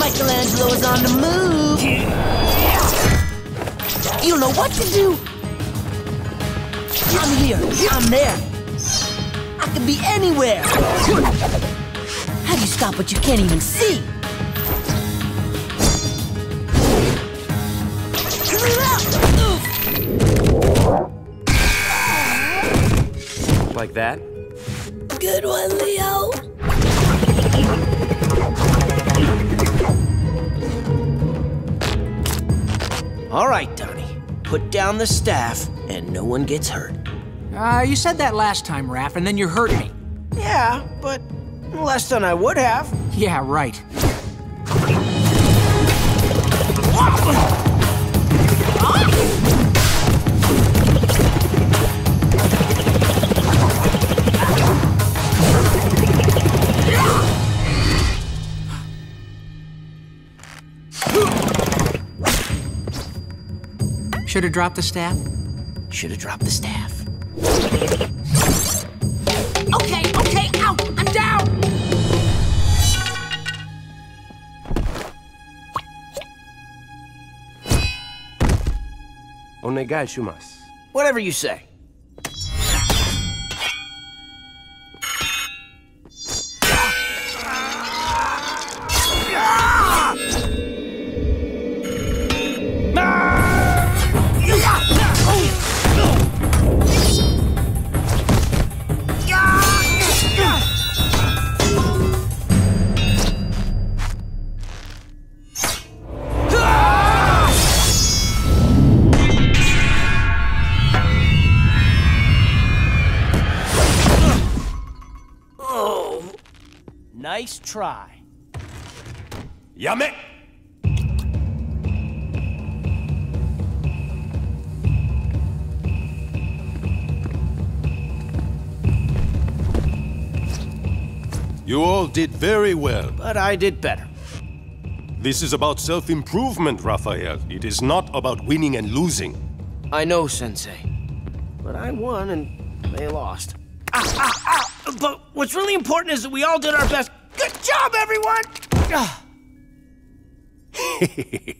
Michelangelo is on the move. You don't know what to do. I'm here. I'm there. I could be anywhere. How do you stop what you can't even see? Like that? Good one, Leo. All right, Donnie. Put down the staff, and no one gets hurt. Uh, you said that last time, Raph, and then you hurt me. Yeah, but less than I would have. Yeah, right. Should have dropped the staff? Should have dropped the staff. Okay, okay, out! I'm down! Onegai shimasu. Whatever you say. Nice try. Yame! You all did very well. But I did better. This is about self-improvement, Raphael. It is not about winning and losing. I know, Sensei. But I won and they lost. Ah, ah, ah! But what's really important is that we all did our best. Good job, everyone!